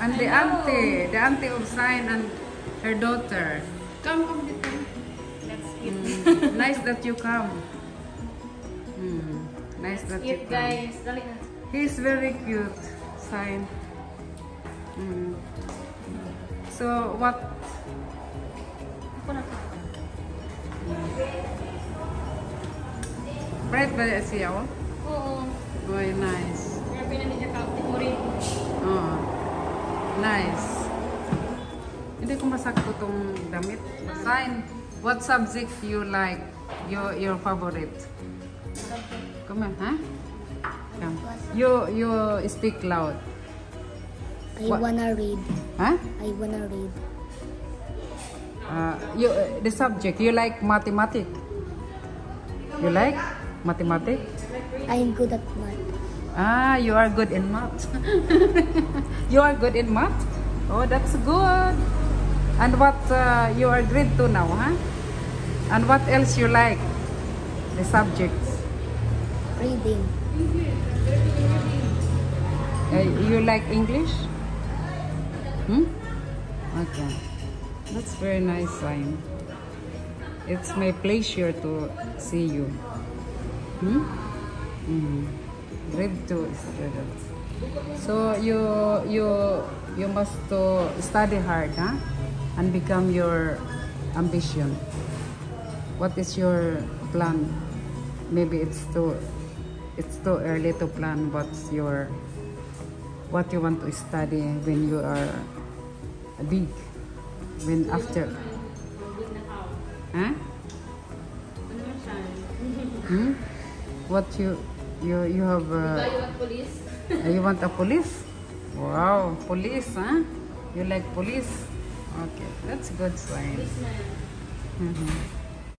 And the auntie, the auntie of Sean and her daughter. Come, come dito. Let's eat. Mm, nice that you come. Mm, nice that you come. guys. Dali na. He's very cute, Sean. Mm. So what? Bread ba siya? oh? Oo. Very nice. Nice. Hindi ko masakto tong damit. Sign. What subject you like? Your your favorite? Come on, huh? Come. You you speak loud. I What? wanna read. Huh? I wanna read. Uh, you the subject you like mathematics. You like mathematics? I'm good at math. Ah, you are good in math. you are good in math? Oh, that's good. And what, uh, you are grade 2 now, huh? And what else you like? The subjects. Reading. Uh, you like English? Hmm? Okay. That's very nice, Sean. It's my pleasure to see you. Hmm? Mm. Grade 2 students. So you you you must to study hard, huh? And become your ambition. What is your plan? Maybe it's too it's too early to plan what's your what you want to study when you are big. When after, huh? Ano? Hmm? What you you you have? Uh, You want police? You want a police? Wow, police, huh? You like police? Okay, that's a good sign. Policeman. Mhm.